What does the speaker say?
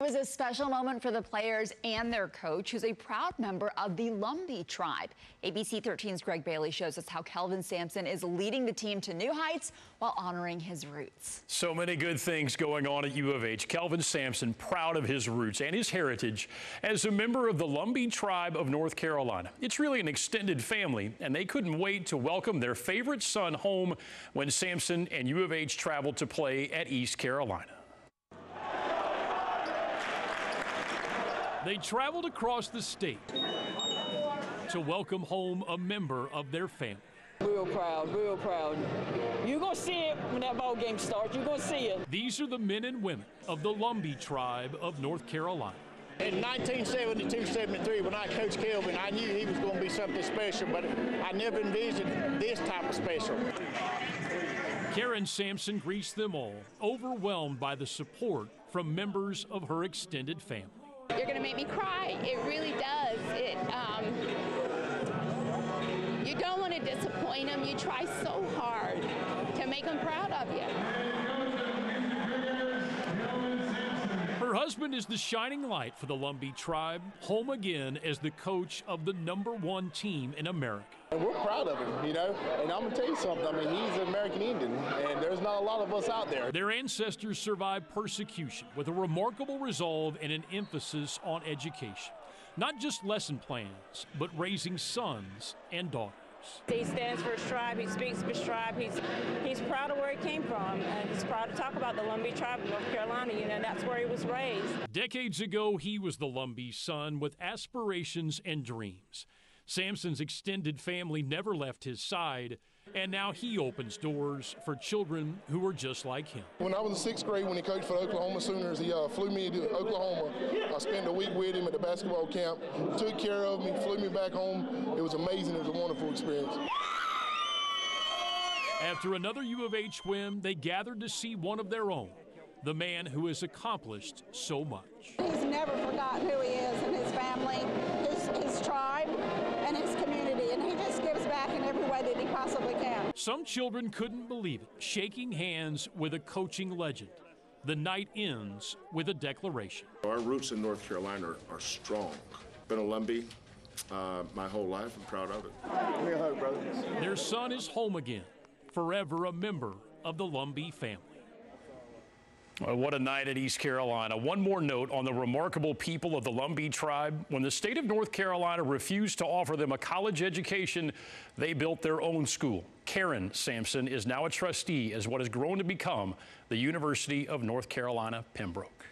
It was a special moment for the players and their coach, who's a proud member of the Lumbee tribe. ABC 13's Greg Bailey shows us how Kelvin Sampson is leading the team to new heights while honoring his roots. So many good things going on at U of H. Kelvin Sampson proud of his roots and his heritage as a member of the Lumbee tribe of North Carolina. It's really an extended family, and they couldn't wait to welcome their favorite son home when Sampson and U of H traveled to play at East Carolina. They traveled across the state to welcome home a member of their family. Real proud, real proud. You're going to see it when that ball game starts. You're going to see it. These are the men and women of the Lumbee tribe of North Carolina. In 1972-73, when I coached Kelvin, I knew he was going to be something special, but I never envisioned this type of special. Karen Sampson greets them all, overwhelmed by the support from members of her extended family. You're going to make me cry. It really does. It. Um, you don't want to disappoint them. You try so hard to make them proud of you. Her husband is the shining light for the Lumbee tribe, home again as the coach of the number one team in America. And we're proud of him, you know. And I'm going to tell you something. I mean, he's an American Indian, and there's not a lot of us out there. Their ancestors survived persecution with a remarkable resolve and an emphasis on education. Not just lesson plans, but raising sons and daughters. He stands for his tribe. He speaks for his tribe. He's he's proud of where he came from, and he's proud to talk about the Lumbee tribe of North Carolina. You know, that's where he was raised. Decades ago, he was the Lumbee son with aspirations and dreams. Sampson's extended family never left his side, and now he opens doors for children who are just like him. When I was in sixth grade, when he coached for the Oklahoma Sooners, he uh, flew me to Oklahoma. I spent a week with him at the basketball camp, took care of me, flew me back home. It was amazing. It was a wonderful experience. After another U of H win, they gathered to see one of their own, the man who has accomplished so much. He's never forgotten who he is and his family, way that he possibly can. Some children couldn't believe it, shaking hands with a coaching legend. The night ends with a declaration. Our roots in North Carolina are, are strong. Been a Lumbee uh, my whole life. I'm proud of it. Give me a hug, brother. Their son is home again, forever a member of the Lumbee family. Well, what a night at East Carolina. One more note on the remarkable people of the Lumbee tribe. When the state of North Carolina refused to offer them a college education, they built their own school. Karen Sampson is now a trustee as what has grown to become the University of North Carolina, Pembroke.